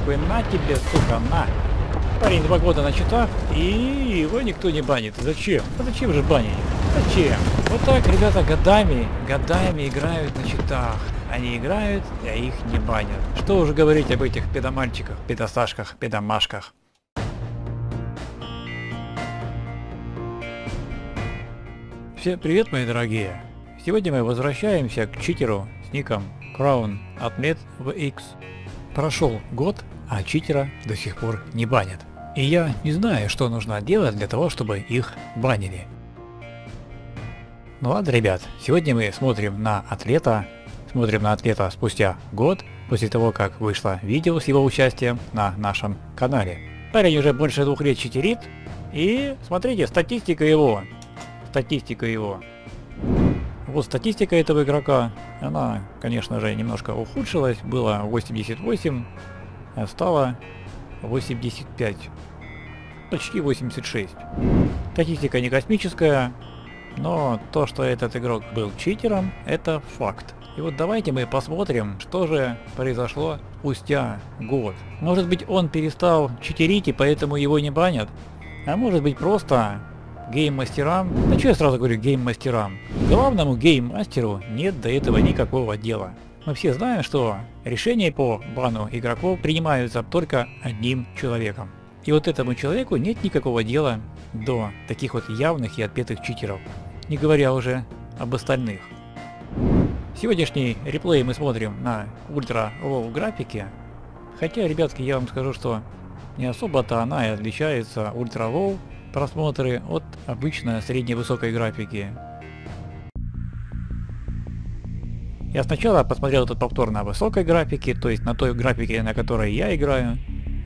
такой, на тебе, сука, на. Парень два года на читах, и его никто не банит. Зачем? А зачем же банить? Зачем? Вот так ребята годами, годами играют на читах. Они играют, а их не банят. Что уже говорить об этих педомальчиках, педосашках, педомашках. Всем привет, мои дорогие! Сегодня мы возвращаемся к читеру с ником Crown Atlet VX. Прошел год, а читера до сих пор не банят. И я не знаю, что нужно делать для того, чтобы их банили. Ну ладно, ребят, сегодня мы смотрим на атлета, смотрим на атлета спустя год, после того, как вышло видео с его участием на нашем канале. Парень уже больше двух лет читерит, и смотрите, статистика его, статистика его. Вот статистика этого игрока, она, конечно же, немножко ухудшилась, было 88, а стало 85. Почти 86. Статистика не космическая, но то, что этот игрок был читером, это факт. И вот давайте мы посмотрим, что же произошло спустя год. Может быть он перестал читерить и поэтому его не банят? А может быть просто гейм-мастерам, да что я сразу говорю гейм-мастерам, главному гейм-мастеру нет до этого никакого дела. Мы все знаем, что решения по бану игроков принимаются только одним человеком. И вот этому человеку нет никакого дела до таких вот явных и отпетых читеров, не говоря уже об остальных. Сегодняшний реплей мы смотрим на ultra low графике, хотя, ребятки, я вам скажу, что не особо-то она и отличается ultra low просмотры от обычной средней высокой графики. Я сначала посмотрел этот повтор на высокой графике, то есть на той графике, на которой я играю.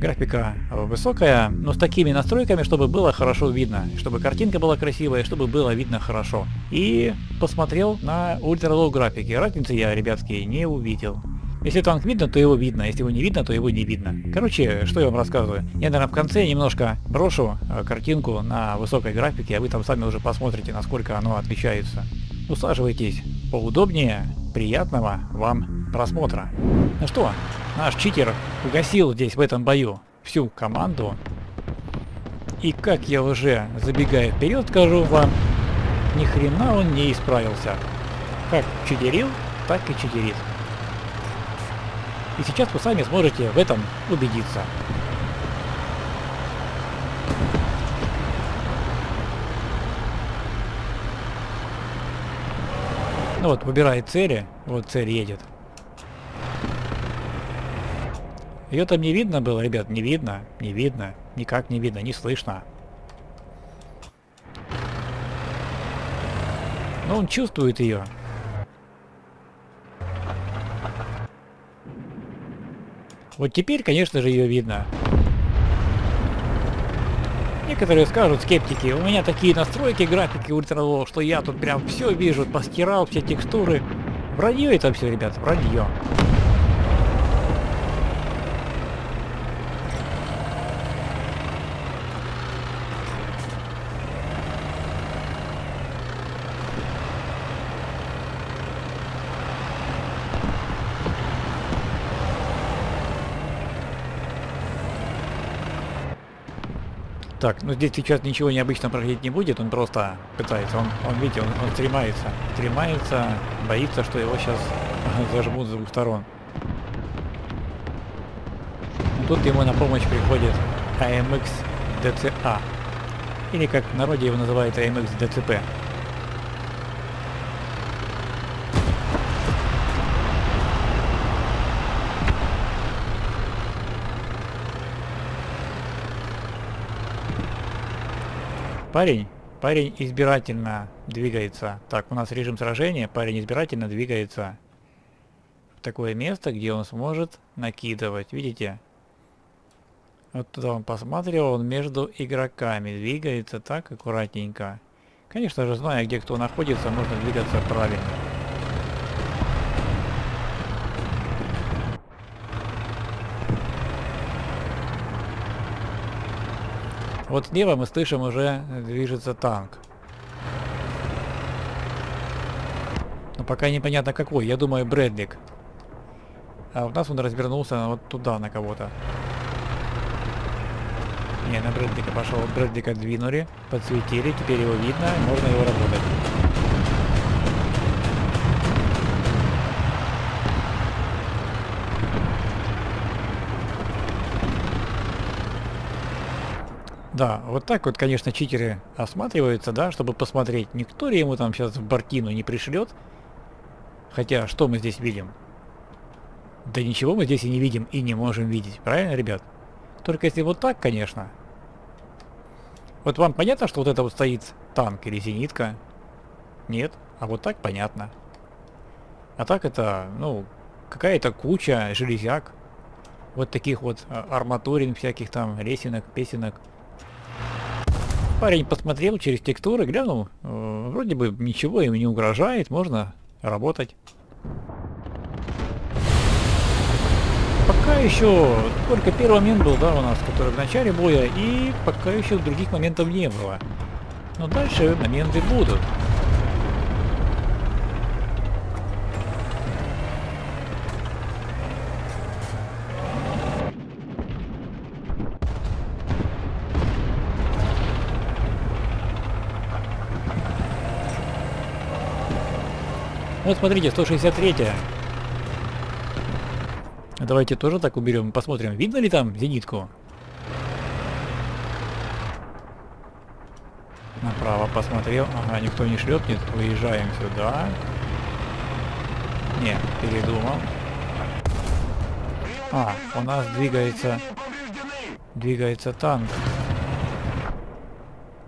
Графика высокая, но с такими настройками, чтобы было хорошо видно, чтобы картинка была красивая, чтобы было видно хорошо. И посмотрел на ultra low графике. Разницы я, ребятки, не увидел. Если танк видно, то его видно, если его не видно, то его не видно. Короче, что я вам рассказываю. Я, наверное, в конце немножко брошу э, картинку на высокой графике, а вы там сами уже посмотрите, насколько оно отличается. Усаживайтесь поудобнее, приятного вам просмотра. Ну что, наш читер угасил здесь в этом бою всю команду. И как я уже забегая вперед скажу вам, ни хрена он не исправился. Как читерил, так и читерит. И сейчас вы сами сможете в этом убедиться. Ну вот, выбирает цели. Вот цель едет. Ее там не видно было, ребят, не видно, не видно, никак не видно, не слышно. Но он чувствует ее. Вот теперь, конечно же, ее видно. Некоторые скажут, скептики, у меня такие настройки графики ультралоу, что я тут прям все вижу, постирал все текстуры. Вранье это все, ребят, вранье. Так, ну здесь сейчас ничего необычно проходить не будет, он просто пытается, он, он видите, он, он стремается, стремается, боится, что его сейчас зажмут с двух сторон. Но тут ему на помощь приходит AMX DCA, или как в народе его называют AMX DCP. Парень, парень избирательно двигается. Так, у нас режим сражения. Парень избирательно двигается в такое место, где он сможет накидывать. Видите? Вот туда он посмотрел, он между игроками двигается так аккуратненько. Конечно же, зная, где кто находится, можно двигаться правильно. Вот слева мы слышим уже движется танк. Но пока непонятно какой. Я думаю, Брэдлик. А у нас он развернулся вот туда на кого-то. Не, на Брэдлика пошел. Брэдлика двинули, подсветили. Теперь его видно, можно его работать. Да, вот так вот, конечно, читеры осматриваются, да, чтобы посмотреть, никто ли ему там сейчас в бортину не пришлет. Хотя, что мы здесь видим? Да ничего мы здесь и не видим, и не можем видеть, правильно, ребят? Только если вот так, конечно. Вот вам понятно, что вот это вот стоит танк или зенитка? Нет? А вот так понятно. А так это, ну, какая-то куча железяк. Вот таких вот а, арматурин всяких там, лесенок, песенок. Парень посмотрел через текстуры, глянул, э, вроде бы ничего им не угрожает, можно работать. Пока еще только первый момент был, да, у нас, который в начале боя, и пока еще других моментов не было. Но дальше моменты будут. Вот смотрите, 163 -я. Давайте тоже так уберем, посмотрим, видно ли там зенитку. Направо посмотрел. Ага, никто не шлепнет. Выезжаем сюда. Не, передумал. А, у нас двигается... Двигается танк.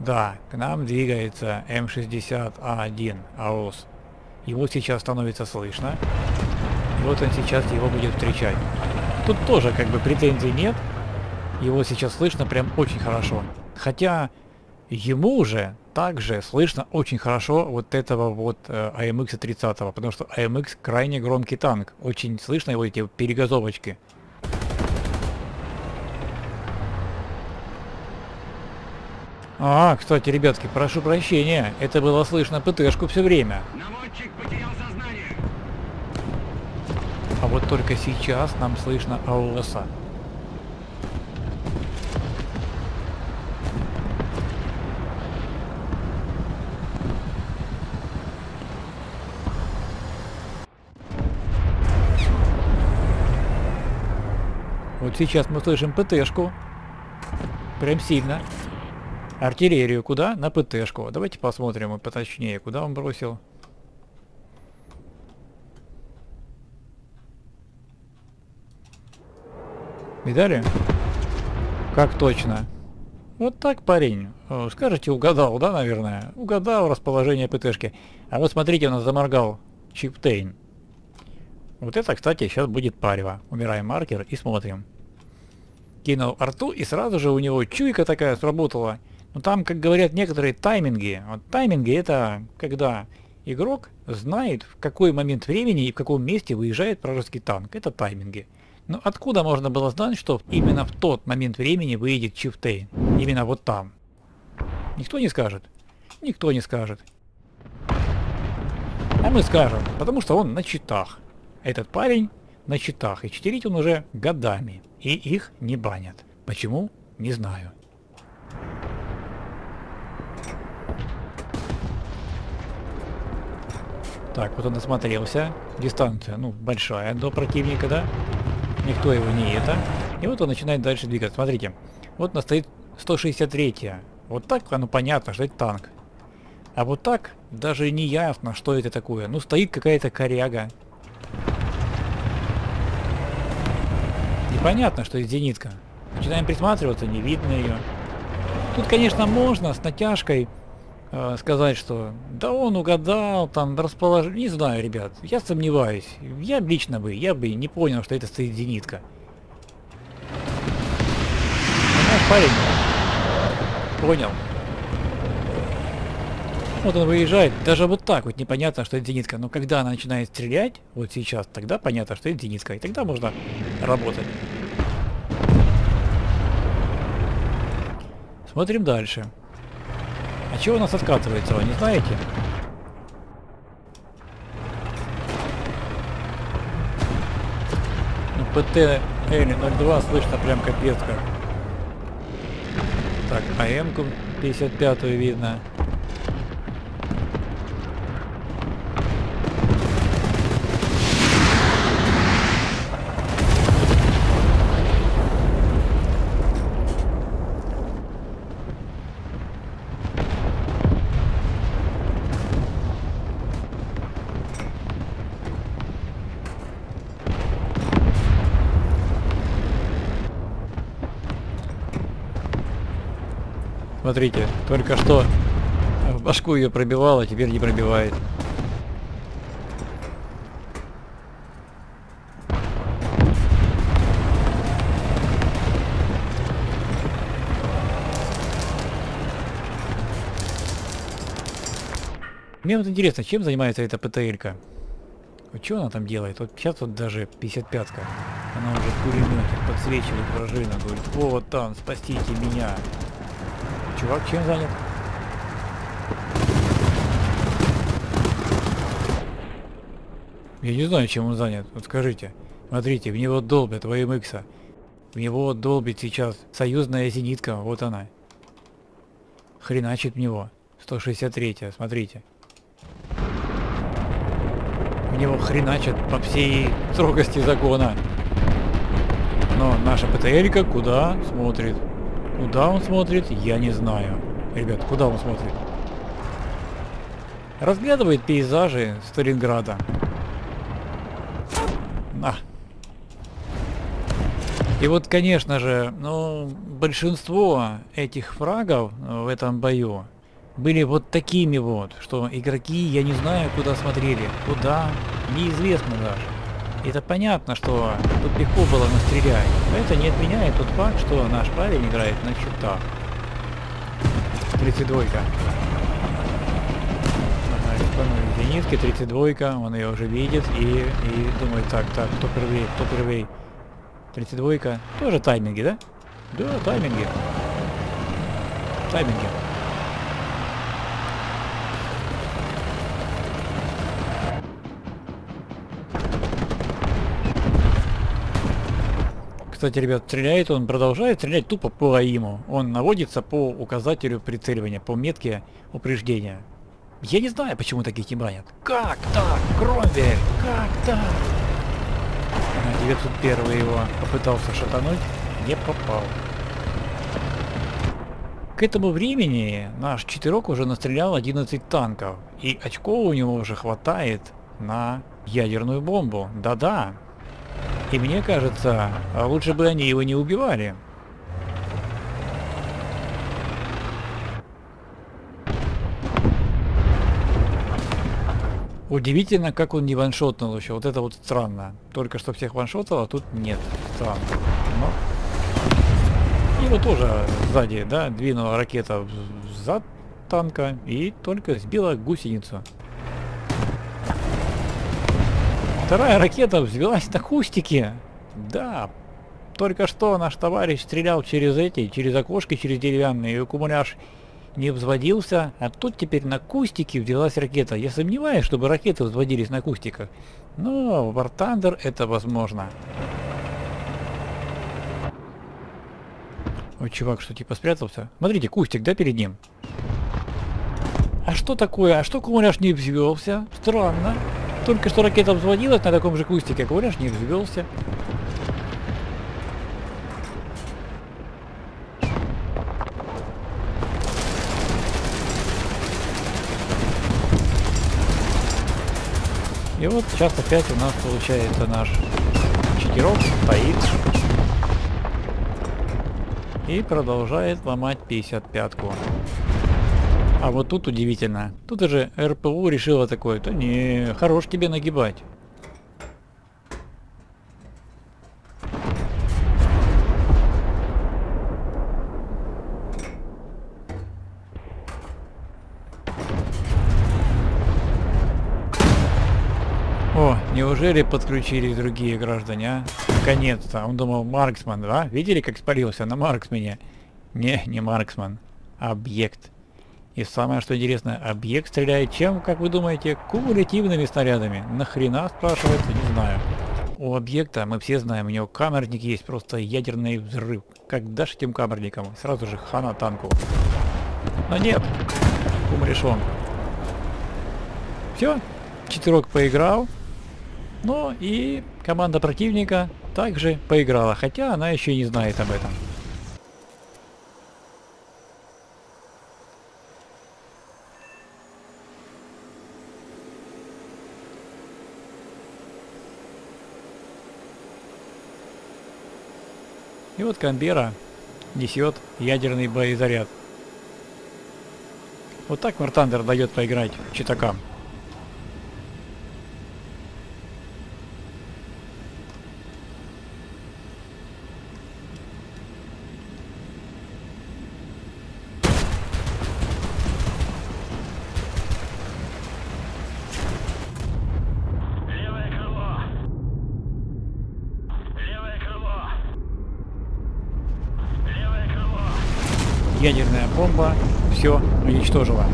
Да, к нам двигается М60А1 АОС. Его сейчас становится слышно. И вот он сейчас его будет встречать. Тут тоже как бы претензий нет. Его сейчас слышно прям очень хорошо. Хотя ему уже также слышно очень хорошо вот этого вот э, AMX 30, потому что AMX крайне громкий танк. Очень слышно его эти перегазовочки. А, кстати, ребятки, прошу прощения, это было слышно ПТшку все время. А вот только сейчас нам слышно АОСа. Вот сейчас мы слышим ПТшку. Прям сильно. Артиллерию куда? На ПТшку. Давайте посмотрим поточнее, куда он бросил. Видали? Как точно. Вот так, парень. Скажете, угадал, да, наверное? Угадал расположение ПТшки. А вот смотрите, нас заморгал Чиптейн. Вот это, кстати, сейчас будет парево. Умираем маркер и смотрим. Кинул арту, и сразу же у него чуйка такая сработала. Но там, как говорят некоторые, тайминги. Вот тайминги это когда игрок знает, в какой момент времени и в каком месте выезжает вражеский танк. Это тайминги. Но откуда можно было знать, что именно в тот момент времени выйдет Чифтейн? Именно вот там. Никто не скажет. Никто не скажет. А мы скажем, потому что он на читах. Этот парень на читах, и читерить он уже годами. И их не банят. Почему? Не знаю. Так, вот он осмотрелся. Дистанция, ну, большая до противника, да? Никто его не это. И вот он начинает дальше двигаться. Смотрите, вот на стоит 163 -я. Вот так оно понятно, что это танк. А вот так даже не ясно, что это такое. Ну, стоит какая-то коряга. Непонятно, что это зенитка. Начинаем присматриваться, не видно ее. Тут, конечно, можно с натяжкой э, сказать, что да он угадал, там расположил. Не знаю, ребят, я сомневаюсь. Я лично бы, я бы не понял, что это стоит зенитка. Понимаешь, парень? Понял. Вот он выезжает, даже вот так вот непонятно, что это зенитка. Но когда она начинает стрелять, вот сейчас, тогда понятно, что это зенитка. И тогда можно работать. Смотрим дальше. А чего у нас откатывается, вы не знаете? Ну, ПТ L02 слышно прям капец как. Так, АМ-ку 55 видно. Смотрите, только что в башку ее пробивало, теперь не пробивает. Мне вот интересно, чем занимается эта ПТЛ-ка? Вот что она там делает? Вот сейчас вот даже 55-ка. Она уже пулеметик подсвечивает вражина, говорит, вот там, спасите меня. Чувак чем занят? Я не знаю, чем он занят. Вот скажите. Смотрите, в него долбят ВМХ. В него долбит сейчас союзная зенитка. Вот она. Хреначит в него. 163 смотрите. В него хреначат по всей строгости закона. Но наша ПТЛ куда смотрит? Куда он смотрит, я не знаю. Ребят, куда он смотрит? Разглядывает пейзажи Сталинграда. На. И вот, конечно же, ну, большинство этих фрагов в этом бою были вот такими вот, что игроки, я не знаю, куда смотрели, куда, неизвестно даже. Это понятно, что тут легко было настрелять, но это не отменяет тот факт, что наш парень играет на читах. 32 -ка. Ага, зенитки, 32 он ее уже видит и, и думает, так, так, кто первый, кто первый. 32 -ка. тоже тайминги, да? Да, тайминги. Тайминги. Кстати, ребят, стреляет он, продолжает стрелять тупо по АИМу. Он наводится по указателю прицеливания, по метке упреждения. Я не знаю, почему такие тимбанят. Как так? Кромвель, как так? 901 его попытался шатануть, не попал. К этому времени наш четырок уже настрелял 11 танков, и очков у него уже хватает на ядерную бомбу. Да-да, и мне кажется, лучше бы они его не убивали. Удивительно, как он не ваншотнул еще. Вот это вот странно. Только что всех ваншотал, а тут нет. Странно. Но... Его тоже сзади, да, двинула ракета за танка и только сбила гусеницу. Вторая ракета взвелась на кустике. Да, только что наш товарищ стрелял через эти, через окошки, через деревянные, и кумуляж не взводился, а тут теперь на кустике взвелась ракета. Я сомневаюсь, чтобы ракеты взводились на кустиках. Но в War Thunder это возможно. Ой, чувак, что типа спрятался? Смотрите, кустик, да, перед ним? А что такое? А что кумуляж не взвелся? Странно. Только что ракета взводилась на таком же кустике, говоришь, не взвелся. И вот сейчас опять у нас получается наш читерок стоит и продолжает ломать 55-ку. А вот тут удивительно. Тут уже РПУ решила такое, то не, хорош тебе нагибать. О, неужели подключились другие граждане, а? Наконец-то. Он думал, Марксман, да? Видели, как спалился на Марксмене? Не, не Марксман. Объект. И самое что интересно, объект стреляет чем, как вы думаете, кумулятивными снарядами. Нахрена, спрашивается, не знаю. у объекта, мы все знаем, у него камерник есть, просто ядерный взрыв. Как дашь этим камерникам, сразу же хана танку. Но нет, умрешен. Все, четырок поиграл. Ну и команда противника также поиграла, хотя она еще не знает об этом. И вот Канбера несет ядерный боезаряд. Вот так Мартандер дает поиграть читакам. Бомба все уничтожила.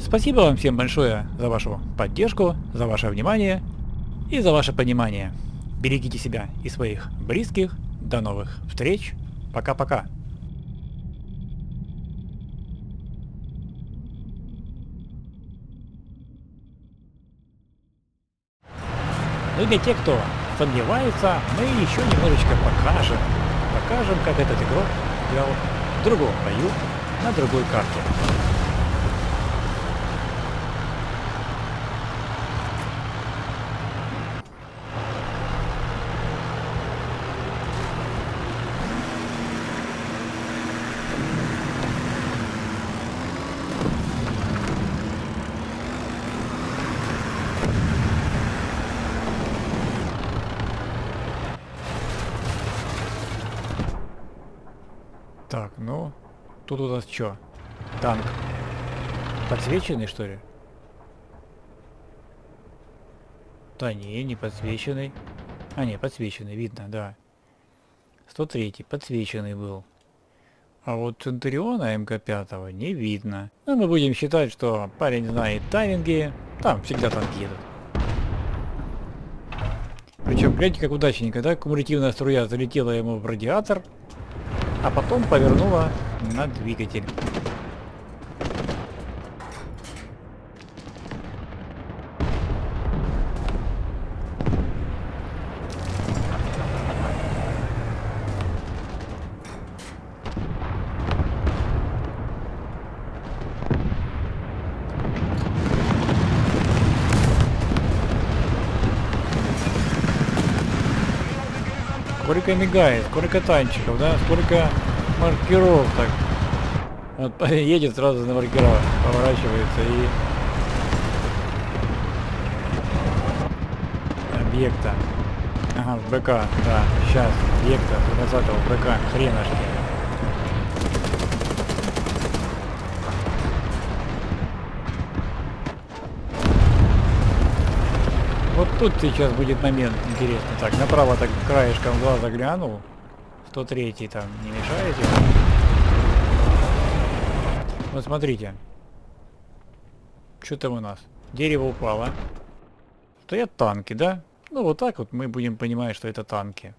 Спасибо вам всем большое за вашу поддержку, за ваше внимание и за ваше понимание. Берегите себя и своих близких. До новых встреч. Пока-пока. Ну для тех, кто сомневается, мы еще немножечко покажем, покажем, как этот игрок играл в другом бою на другой карте. Так, ну, тут у нас что? Танк. Подсвеченный, что ли? Да не, не подсвеченный. А, не, подсвеченный, видно, да. 103 подсвеченный был. А вот Центуриона МК-5 не видно. Но мы будем считать, что парень знает тайминги. Там всегда танки едут. Причем, гляньте, как удачненько, да? Кумулятивная струя залетела ему в радиатор а потом повернула на двигатель. Сколько мигает, сколько танчиков, да, сколько маркеров так. Вот едет сразу на маркера, поворачивается и объекта. Ага, БК, да, сейчас, объекта 20 БК, хренашки. Вот тут сейчас будет момент интересный. Так, направо так краешком глаза глянул. 103 там не мешаете? Вот смотрите. Что там у нас? Дерево упало. Стоят танки, да? Ну вот так вот мы будем понимать, что это танки.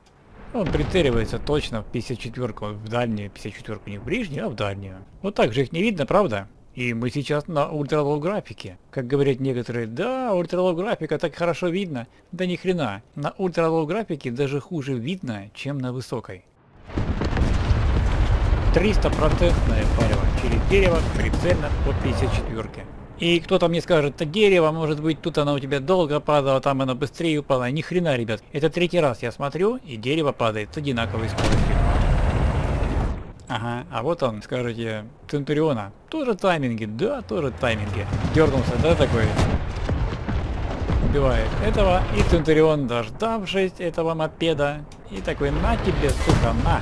Он прицеливается точно в 54-ку, в дальнюю 54-ку, не в ближнюю, а в дальнюю. Вот так же их не видно, правда? И мы сейчас на ультралоу графике. Как говорят некоторые, да, ультралоу графика так хорошо видно. Да ни хрена. На ультралоу графике даже хуже видно, чем на высокой. 300 процентное парево через дерево прицельно по 54 -ке. И кто-то мне скажет, это дерево, может быть, тут оно у тебя долго падало, там оно быстрее упало. Ни хрена, ребят. Это третий раз я смотрю, и дерево падает с одинаковой скоростью. Ага, а вот он, скажете, Центуриона. Тоже тайминги, да, тоже тайминги. Дернулся, да, такой? Убивает этого, и Центурион, дождавшись этого мопеда, и такой, на тебе, сука, на.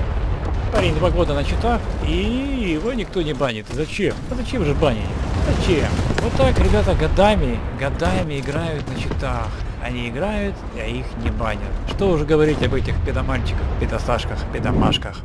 Парень два года на читах, и его никто не банит. Зачем? А зачем же банить? Зачем? Вот так ребята годами, годами играют на читах. они играют, а их не банят. Что уже говорить об этих педомальчиках, педосашках, педомашках.